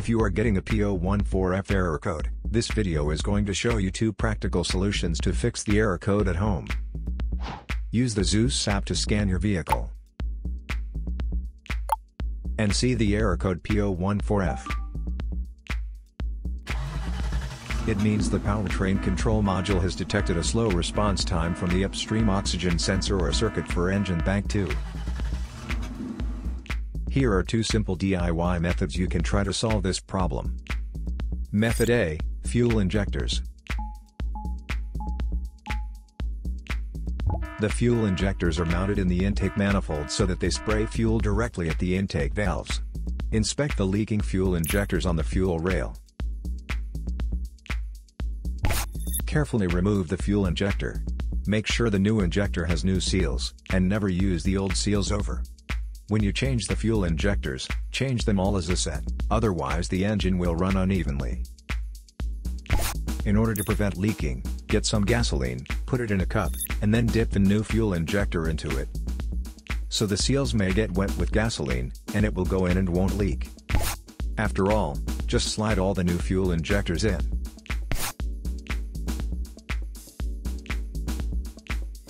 If you are getting a P014F error code, this video is going to show you two practical solutions to fix the error code at home. Use the ZUS app to scan your vehicle and see the error code P014F. It means the powertrain control module has detected a slow response time from the upstream oxygen sensor or circuit for engine bank 2. Here are two simple DIY methods you can try to solve this problem. Method A, Fuel Injectors. The fuel injectors are mounted in the intake manifold so that they spray fuel directly at the intake valves. Inspect the leaking fuel injectors on the fuel rail. Carefully remove the fuel injector. Make sure the new injector has new seals, and never use the old seals over. When you change the fuel injectors, change them all as a set, otherwise the engine will run unevenly. In order to prevent leaking, get some gasoline, put it in a cup, and then dip the new fuel injector into it. So the seals may get wet with gasoline, and it will go in and won't leak. After all, just slide all the new fuel injectors in.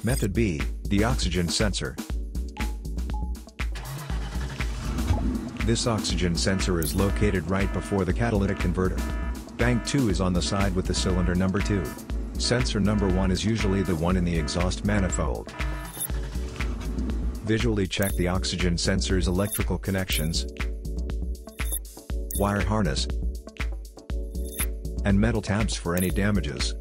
Method B, the oxygen sensor. This oxygen sensor is located right before the catalytic converter. Bank 2 is on the side with the cylinder number 2. Sensor number 1 is usually the one in the exhaust manifold. Visually check the oxygen sensor's electrical connections, wire harness, and metal tabs for any damages.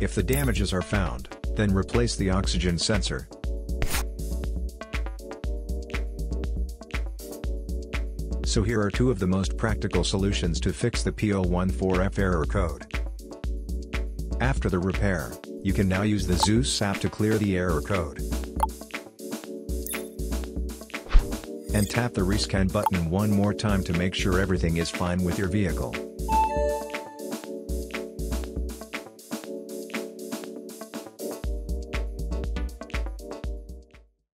If the damages are found, then replace the oxygen sensor. So here are two of the most practical solutions to fix the P014F error code. After the repair, you can now use the ZUS app to clear the error code. And tap the rescan button one more time to make sure everything is fine with your vehicle.